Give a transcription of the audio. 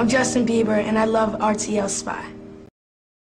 I'm Justin Bieber, and I love RTL Spy.